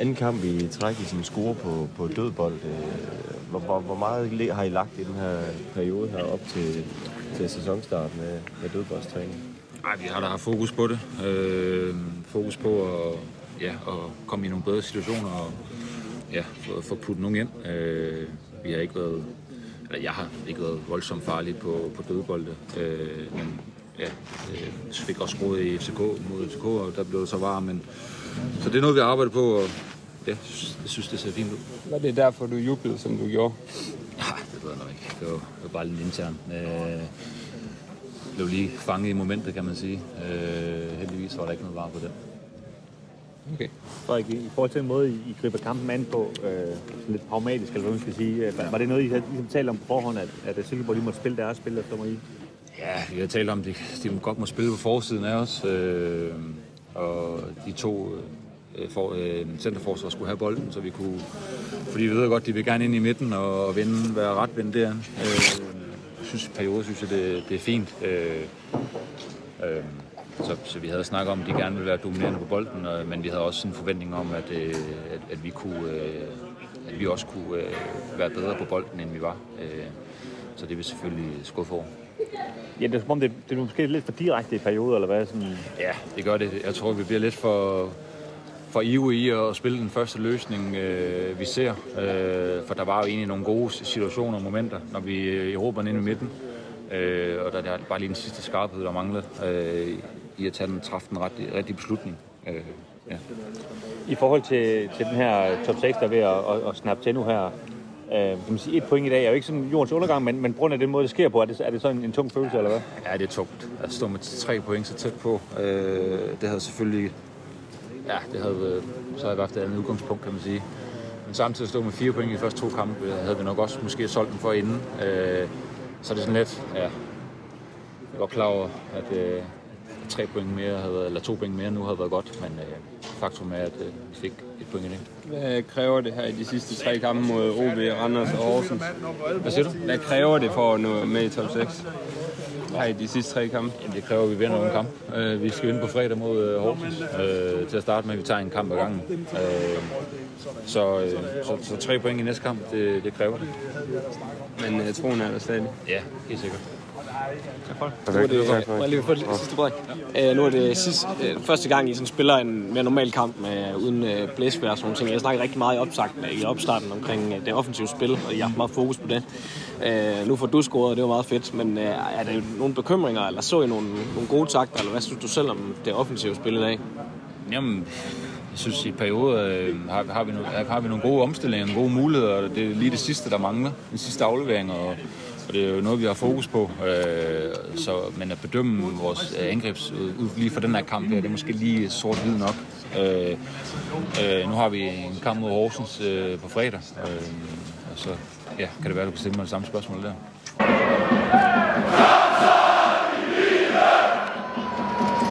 anden kamp i træk i sin score på, på dødbold. Øh, hvor, hvor, hvor meget har I lagt i den her periode her op til, til sæsonstart med, med dødboldstræning? Nej, vi har da haft fokus på det. Øh, fokus på at, ja, at komme i nogle bedre situationer og ja, få, få puttet nogen ind. Øh, vi har ikke været, eller jeg har ikke været voldsomt farlig på, på dødbolde, øh, men ja, øh, fik også råd i FCK mod FCK, og der blev det så varmt, men så det er noget, vi arbejder på, og ja, jeg synes, det ser fint ud. Var det derfor, du jublede, som du gjorde? Ja, det ved jeg nok ikke. Det var, det var bare lidt intern. Øh, blev lige fanget i momentet, kan man sige. Øh, heldigvis var der ikke noget var på det. Okay. Frederik, i forhold til den måde, I griber kampen an på, øh, sådan lidt pragmatisk, eller hvad man skal sige, øh, var det noget, I havde ligesom talt om på forhånd, at, at Silkeborg lige måtte spille deres spil, efter mig i? Ja, vi har talt om, at de, de godt må spille på forsiden af os, øh, og de to øh, for, øh, centerforsvar skulle have bolden, så vi kunne, fordi vi ved godt, de vil gerne ind i midten og vinde, være ret vinde der. Øh, synes, perioder synes jeg, det, det er fint. Øh, øh, så, så vi havde snakket om, at de gerne ville være dominerende på bolden, og, men vi havde også en forventning om, at, øh, at, at vi kunne, øh, at vi også kunne øh, være bedre på bolden, end vi var. Øh, så det vil selvfølgelig skuffe over. Ja, det er som om, det, det er måske lidt for direkte i perioder, eller hvad? Sådan... Ja, det gør det. Jeg tror, vi bliver lidt for, for ivrige i at spille den første løsning, øh, vi ser. Øh, for der var jo egentlig nogle gode situationer og momenter, når vi erobrer ind i midten. Øh, og der, der er bare lige den sidste skarphed, der manglede øh, i at tage den, træffe den rigtige, rigtige beslutning. Øh, ja. I forhold til, til den her top 6, der er ved at, at, at snappe til nu her, øh, kan man sige, et point i dag er jo ikke sådan jordens undergang, men, men på grund af den måde, det sker på, er det, er det sådan en, en tung følelse, eller hvad? Ja, det er tungt. At stå med tre point så tæt på, øh, det havde selvfølgelig... Ja, det havde, øh, så havde vi haft et andet udgangspunkt, kan man sige. Men samtidig stå med fire point i de første to kampe, øh, havde vi nok også måske solgt den for inden. Øh, så er det sådan lidt, ja, jeg var klar over, at øh, tre point mere, havde været, eller to point mere nu havde været godt, men øh, faktum er, at øh, vi fik et point i det. Hvad kræver det her i de sidste tre kampe mod OB, Randers og Horsens? Hvad siger du? Hvad kræver det for at nå med i top 6? Her i de sidste tre kampe? Jamen, det kræver, at vi vinder nogle kamp. Øh, vi skal vinde på fredag mod øh, Horsens. Øh, til at starte med, at vi tager en kamp ad gangen. Øh, så, øh, så, så tre point i næste kamp, det, det kræver det. Men øh, troen er der stadig. Ja, helt sikkert. Nu er det, må jeg lige få det sidste break? Ja. nu er det sidste, øh, første gang, I sådan spiller en mere normal kamp med, uden øh, blæsvær og sådan ting. Jeg snakker rigtig meget i, opsagt, i opstarten omkring øh, det offensive spil, og jeg har meget fokus på det. Øh, nu får du scoret, og det var meget fedt, men øh, er der nogle bekymringer, eller så I nogle, nogle gode takter, eller hvad synes du selv om det offensive spil i dag? Jamen, jeg synes i perioder øh, har, har, vi no, har vi nogle gode omstillinger, nogle gode muligheder, og det er lige det sidste, der mangler. Den sidste aflevering, og, og det er jo noget, vi har fokus på. Øh, så, men at bedømme vores øh, angrebs øh, ud lige for den her kamp her, det er måske lige sort-hvid nok. Øh, øh, nu har vi en kamp mod Horsens øh, på fredag, øh, og så ja, kan det være, at du kan stille mig det samme spørgsmål der.